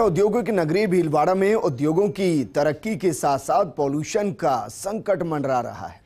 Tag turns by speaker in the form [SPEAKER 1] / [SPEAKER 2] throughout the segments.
[SPEAKER 1] औद्योगिक नगरी भीलवाड़ा में उद्योगों की तरक्की के साथ साथ पॉल्यूशन का संकट मंडरा रहा है।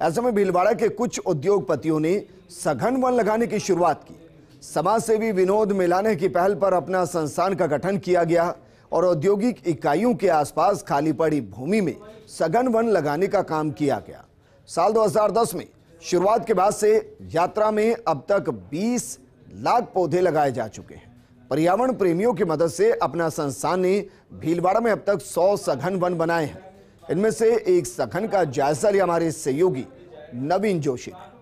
[SPEAKER 1] ऐसे में भीलवाड़ा के कुछ उद्योगपतियों ने सघन वन लगाने की शुरुआत की। समाज सेवी विनोद मिलाने की पहल पर अपना संस्थान का गठन किया गया और औद्योगिक इकाइयों के आसपास खाली पड़ी भूमि में सघन वन लगाने का काम किया गया। साल 2010 में शुरुआत के बाद से यात्रा में अब तक 20 लाख पौधे लगाए जा चुके हैं। पर्यावरण प्रेमियों की मदद से अपना संस्थान ने भीलवाड़ा में अब तक 100 सघन वन बनाए हैं। इनमें से एक सघन का जायजा लिया हमारे सहयोगी नवीन जोशी ने।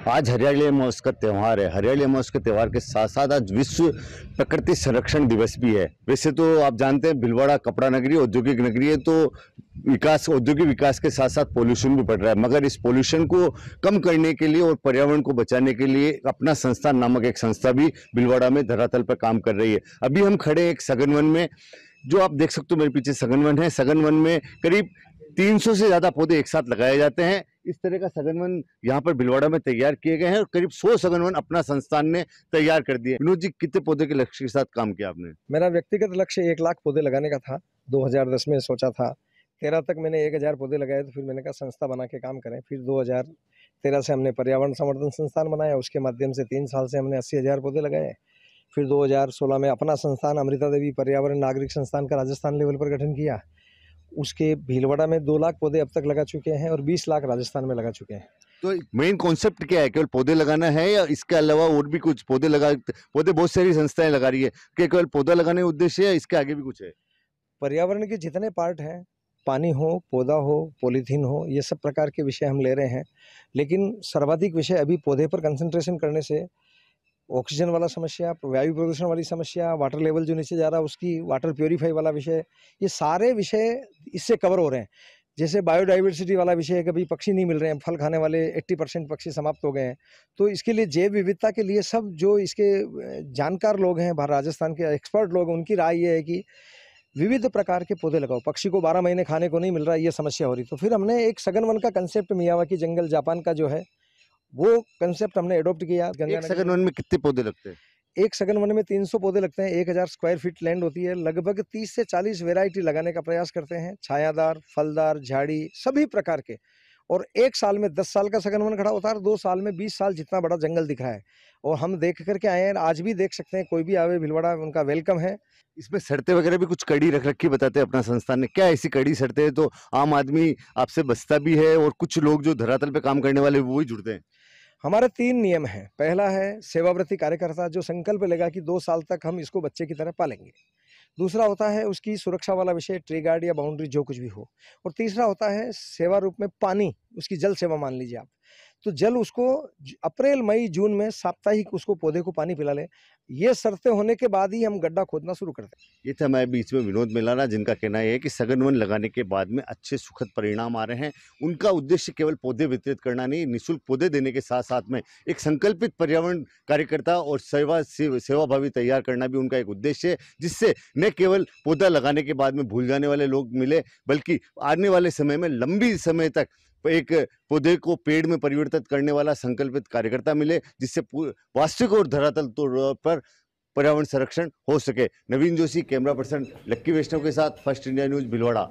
[SPEAKER 2] आज हरियाली अमावस का त्यौहार है। हरियाली अमावस के त्यौहार के साथ साथ आज विश्व प्रकृति संरक्षण दिवस भी है। वैसे तो आप जानते हैं, भिलवाड़ा, कपड़ा नगरी, औद्योगिक नगरी है तो विकास, औद्योगिक विकास के साथ साथ पोल्यूशन भी बढ़ रहा है। मगर इस पोल्यूशन को कम करने के लिए और पर्यावरण को बचाने के लिए अपना संस्थान नामक एक संस्था भी भिलवाड़ा में धरातल पर काम कर रही है। अभी हम खड़े एक सघन वन में, जो आप देख सकते हो मेरे पीछे सघन वन है। सघन वन में करीब 300 से ज़्यादा पौधे एक साथ लगाए जाते हैं। इस तरह का सघन वन यहाँ पर भिलवाड़ा में तैयार किए गए हैं और करीब 100 सघन वन अपना संस्थान ने तैयार कर दिए। विनोद जी, कितने पौधे के लक्ष्य के साथ काम किया आपने?
[SPEAKER 3] मेरा व्यक्तिगत लक्ष्य एक लाख पौधे लगाने का था 2010 में सोचा था। तेरह तक मैंने एक हज़ार पौधे लगाए तो फिर मैंने कहा संस्था बना के काम करें। फिर 2013 से हमने पर्यावरण संवर्धन संस्थान बनाया, उसके माध्यम से तीन साल से हमने अस्सी हज़ार पौधे लगाए। फिर 2016 में अपना संस्थान अमृता देवी पर्यावरण नागरिक संस्थान का राजस्थान लेवल पर गठन किया। उसके भीलवाड़ा में दो लाख पौधे अब तक लगा चुके हैं और बीस लाख राजस्थान में लगा चुके हैं।
[SPEAKER 2] तो मेन कॉन्सेप्ट क्या है? केवल पौधे लगाना है या इसके अलावा और भी कुछ पौधे लगा पौधे बहुत सारी संस्थाएँ लगा रही है? क्या केवल पौधा लगाने का उद्देश्य है इसके आगे भी कुछ है?
[SPEAKER 3] पर्यावरण के जितने पार्ट हैं पानी हो पौधा हो पॉलीथीन हो ये सब प्रकार के विषय हम ले रहे हैं। लेकिन सर्वाधिक विषय अभी पौधे पर कंसंट्रेशन करने से ऑक्सीजन वाला समस्या, वायु प्रदूषण वाली समस्या वाटर लेवल जो नीचे जा रहा है, उसकी वाटर प्योरीफाई वाला विषय, ये सारे विषय इससे कवर हो रहे हैं। जैसे बायोडाइवर्सिटी वाला विषय है, कभी पक्षी नहीं मिल रहे हैं, फल खाने वाले 80 परसेंट पक्षी समाप्त हो गए हैं। तो इसके लिए जैव विविधता के लिए सब जो इसके जानकार लोग हैं भारत राजस्थान के एक्सपर्ट लोग हैं उनकी राय ये है कि विविध प्रकार के पौधे लगाओ। पक्षी को बारह महीने खाने को नहीं मिल रहा, ये समस्या हो रही। तो फिर हमने एक सघन वन का कंसेप्ट मियावा की जंगल जापान का जो है वो कंसेप्ट हमने एडोप्ट किया
[SPEAKER 2] एक सघन वन में। कितने पौधे लगते हैं?
[SPEAKER 3] एक सघन वन में 300 पौधे लगते हैं 1000 स्क्वायर फीट लैंड होती है लगभग 30 से 40 वेराइटी लगाने का प्रयास करते हैं छायादार फलदार झाड़ी सभी प्रकार के। और एक साल में 10 साल का सघन वन खड़ा होता है दो साल में 20 साल जितना बड़ा जंगल दिख रहा है। और हम देख करके आए हैं आज भी देख सकते हैं कोई भी आवे भिलवाड़ा उनका वेलकम है।
[SPEAKER 2] इसमें सड़ते वगैरह भी कुछ कड़ी रख रखी बताते हैं अपना संस्थान ने। क्या ऐसी कड़ी सड़ते हैं? तो आम आदमी आपसे बचता भी है और कुछ लोग जो धरातल पे काम करने वाले वो ही जुड़ते हैं।
[SPEAKER 3] हमारे तीन नियम हैं। पहला है, सेवाव्रती कार्यकर्ता जो संकल्प लेगा कि दो साल तक हम इसको बच्चे की तरह पालेंगे। दूसरा होता है, उसकी सुरक्षा वाला विषय ट्री गार्ड या बाउंड्री जो कुछ भी हो। और तीसरा होता है, सेवा रूप में पानी, उसकी जल सेवा मान लीजिए आप। तो जल उसको अप्रैल, मई, जून में साप्ताहिक उसको पौधे को पानी पिला ले। ये शर्तें होने के बाद ही हम गड्ढा खोदना शुरू करते हैं
[SPEAKER 2] ये था हमारे बीच में विनोद मिलाना, जिनका कहना है कि सघन वन लगाने के बाद में अच्छे सुखद परिणाम आ रहे हैं। उनका उद्देश्य केवल पौधे वितरित करना नहीं, निःशुल्क पौधे देने के साथ साथ में एक संकल्पित पर्यावरण कार्यकर्ता और सेवा सेवाभावी तैयार करना भी उनका एक उद्देश्य है, जिससे न केवल पौधा लगाने के बाद में भूल जाने वाले लोग मिले, बल्कि आने वाले समय में लंबी समय तक एक पौधे को पेड़ में परिवर्तित करने वाला संकल्पित कार्यकर्ता मिले, जिससे वास्तविक और धरातल तौर पर पर्यावरण संरक्षण हो सके। नवीन जोशी, कैमरा पर्सन, लक्की वैष्णव के साथ फ़र्स्ट इंडिया न्यूज़, भिलवाड़ा।